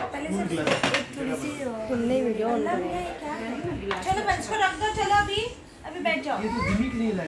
पहले से थोड़ी सी तुमने वीडियो ऑन चलो मैं इसको रख दो चलो अभी अभी बैठ जाओ।